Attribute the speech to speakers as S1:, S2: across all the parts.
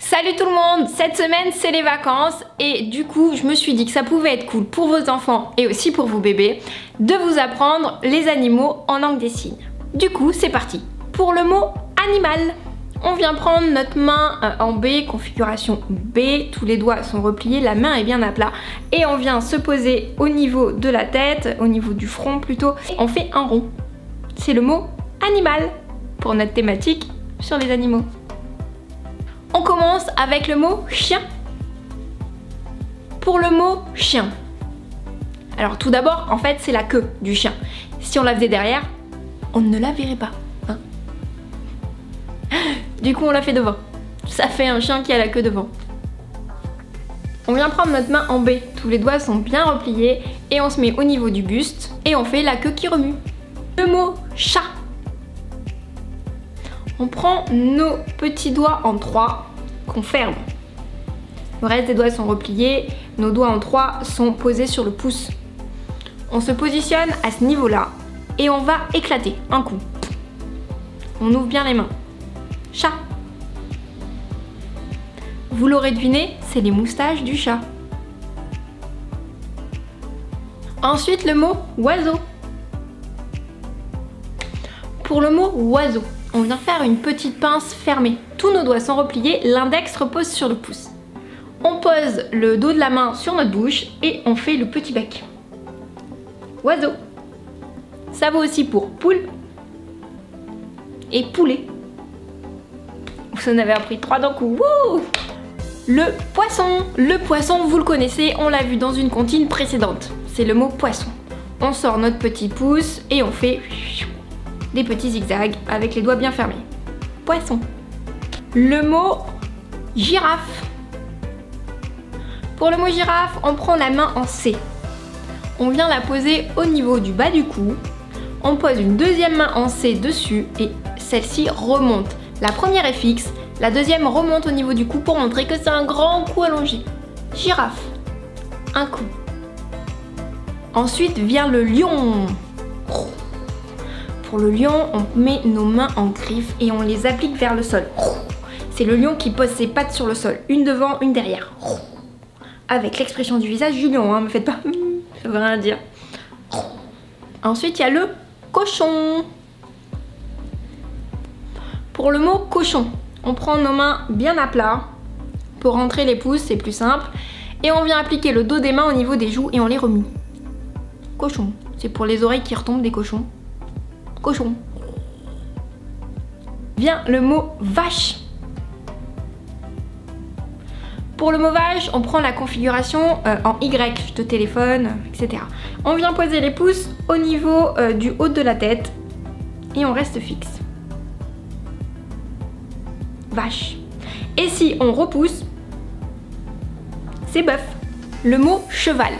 S1: Salut tout le monde Cette semaine c'est les vacances et du coup je me suis dit que ça pouvait être cool pour vos enfants et aussi pour vos bébés de vous apprendre les animaux en langue des signes. Du coup c'est parti pour le mot animal on vient prendre notre main euh, en B, configuration B, tous les doigts sont repliés, la main est bien à plat et on vient se poser au niveau de la tête, au niveau du front plutôt, on fait un rond. C'est le mot animal pour notre thématique sur les animaux. Commence avec le mot chien. Pour le mot chien. Alors tout d'abord, en fait, c'est la queue du chien. Si on la faisait derrière, on ne la verrait pas. Du coup, on la fait devant. Ça fait un chien qui a la queue devant. On vient prendre notre main en B, tous les doigts sont bien repliés et on se met au niveau du buste et on fait la queue qui remue. Le mot chat. On prend nos petits doigts en 3 ferme. Le reste des doigts sont repliés, nos doigts en 3 sont posés sur le pouce. On se positionne à ce niveau-là et on va éclater un coup. On ouvre bien les mains chat. Vous l'aurez deviné, c'est les moustaches du chat. Ensuite, le mot oiseau. Pour le mot oiseau, on vient faire une petite pince fermée. Tous nos doigts sont repliés, l'index repose sur le pouce. On pose le dos de la main sur notre bouche et on fait le petit bec. Oiseau. Ça vaut aussi pour poule et poulet. Vous en avez appris trois d'un coup. le poisson. Le poisson, vous le connaissez, on l'a vu dans une comptine précédente. C'est le mot poisson. On sort notre petit pouce et on fait des petits zigzags avec les doigts bien fermés. Poisson. Le mot girafe. Pour le mot girafe, on prend la main en C. On vient la poser au niveau du bas du cou. On pose une deuxième main en C dessus et celle-ci remonte. La première est fixe, la deuxième remonte au niveau du cou pour montrer que c'est un grand cou allongé. Girafe. Un coup. Ensuite vient le lion. Pour le lion, on met nos mains en griffes et on les applique vers le sol. C'est le lion qui pose ses pattes sur le sol, une devant, une derrière. Avec l'expression du visage du lion, hein, me faites pas... Ça veut rien dire. Ensuite, il y a le cochon. Pour le mot cochon, on prend nos mains bien à plat. Pour rentrer les pouces, c'est plus simple. Et on vient appliquer le dos des mains au niveau des joues et on les remue. Cochon, c'est pour les oreilles qui retombent des cochons. Cochon. Vient le mot vache. Pour le mot vache, on prend la configuration euh, en Y de téléphone, etc. On vient poser les pouces au niveau euh, du haut de la tête et on reste fixe vache. Et si on repousse, c'est bœuf. Le mot cheval.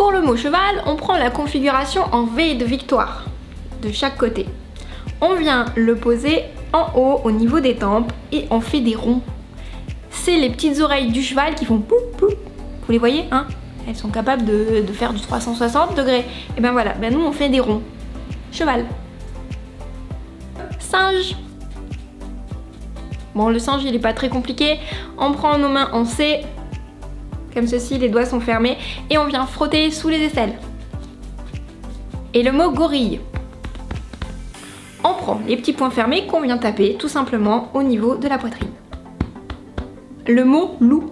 S1: Pour le mot cheval, on prend la configuration en V de victoire de chaque côté. On vient le poser en haut au niveau des tempes et on fait des ronds. C'est les petites oreilles du cheval qui font pou pou. Vous les voyez hein? Elles sont capables de, de, faire du 360 degrés. Et ben voilà, ben nous on fait des ronds. Cheval singe. Bon, le singe, il est pas très compliqué. On prend nos mains en C, comme ceci, les doigts sont fermés, et on vient frotter sous les aisselles. Et le mot gorille. On prend les petits points fermés qu'on vient taper tout simplement au niveau de la poitrine. Le mot loup.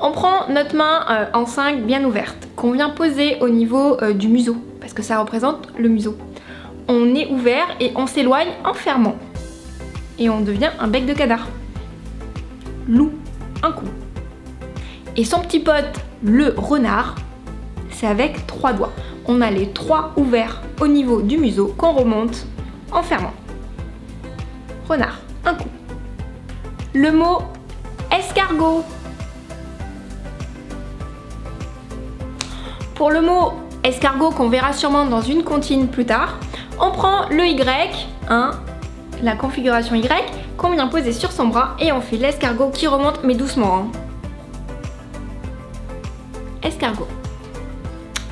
S1: On prend notre main euh, en 5 bien ouverte, qu'on vient poser au niveau euh, du museau, parce que ça représente le museau on est ouvert et on s'éloigne en fermant. Et on devient un bec de canard. Loup, un coup. Et son petit pote, le renard, c'est avec trois doigts. On a les trois ouverts au niveau du museau qu'on remonte en fermant. Renard, un coup. Le mot escargot. Pour le mot escargot qu'on verra sûrement dans une comptine plus tard, on prend le Y, hein, la configuration Y, qu'on vient poser sur son bras et on fait l'escargot qui remonte mais doucement. Hein. Escargot.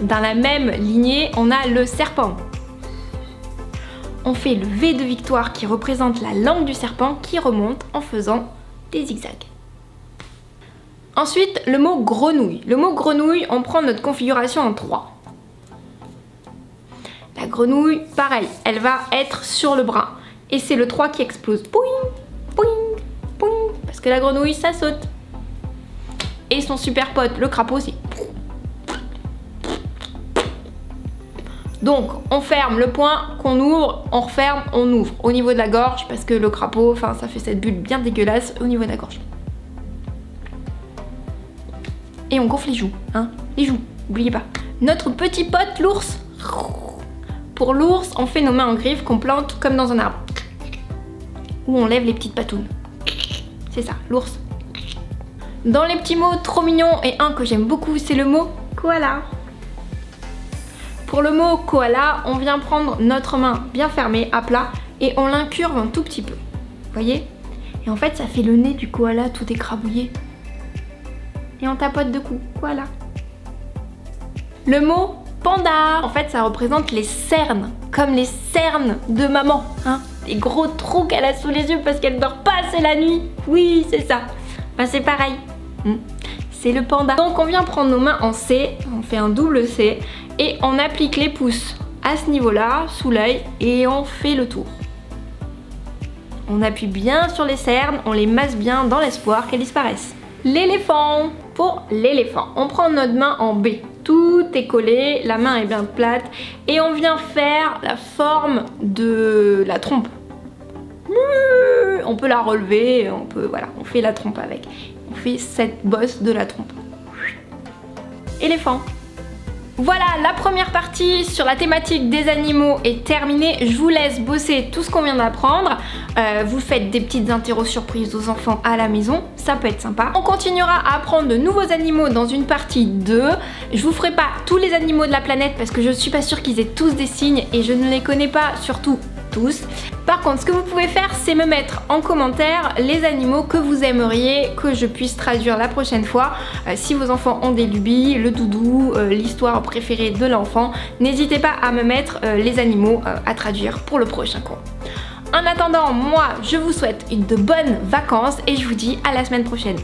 S1: Dans la même lignée, on a le serpent. on fait le V de victoire qui représente la langue du serpent qui remonte en faisant des zigzags. Ensuite, le mot grenouille. Le mot grenouille, on prend notre configuration en 3. La grenouille, pareil, elle va être sur le bras. Et c'est le 3 qui explose. Pouing, pouing, pouing. Parce que la grenouille, ça saute. Et son super pote, le crapaud, c'est... Donc, on ferme le point qu'on ouvre, on referme, on ouvre au niveau de la gorge parce que le crapaud, enfin, ça fait cette bulle bien dégueulasse au niveau de la gorge. Et on gonfle les joues, hein, les joues, n'oubliez pas. Notre petit pote, l'ours. Pour l'ours, on fait nos mains en griffes qu'on plante comme dans un arbre. Où on lève les petites patounes. C'est ça, l'ours. Dans les petits mots trop mignons et un que j'aime beaucoup, c'est le mot koala. Pour le mot koala, on vient prendre notre main bien fermée à plat et on l'incurve un tout petit peu. Voyez? Et en fait, ça fait le nez du koala tout écrabouillé. Et on tapote de coups. Voilà. Le mot panda, en fait, ça représente les cernes, comme les cernes de maman. Hein les gros trous qu'elle a sous les yeux parce qu'elle dort pas assez la nuit. Oui, c'est ça. Ben, c'est pareil. Hmm. C'est le panda. Donc on vient prendre nos mains en C, on fait un double C et on applique les pouces à ce niveau-là, sous l'œil, et on fait le tour. On appuie bien sur les cernes, on les masse bien dans l'espoir qu'elles disparaissent. L'éléphant Pour l'éléphant, on prend notre main en B. Tout est collé, la main est bien plate et on vient faire la forme de la trompe. On peut la relever, on peut voilà, on fait la trompe avec on fait cette bosse de la trompe. Éléphant. Voilà, la première partie sur la thématique des animaux est terminée. Je vous laisse bosser tout ce qu'on vient d'apprendre. Euh, vous faites des petites interros surprises aux enfants à la maison, ça peut être sympa. On continuera à apprendre de nouveaux animaux dans une partie 2. Je vous ferai pas tous les animaux de la planète parce que je suis pas sûre qu'ils aient tous des signes et je ne les connais pas surtout par contre, ce que vous pouvez faire, c'est me mettre en commentaire les animaux que vous aimeriez que je puisse traduire la prochaine fois. Euh, si vos enfants ont des lubies, le doudou, euh, l'histoire préférée de l'enfant, n'hésitez pas à me mettre euh, les animaux à traduire pour le prochain cours. En attendant, moi, je vous souhaite de bonnes vacances et je vous dis à la semaine prochaine.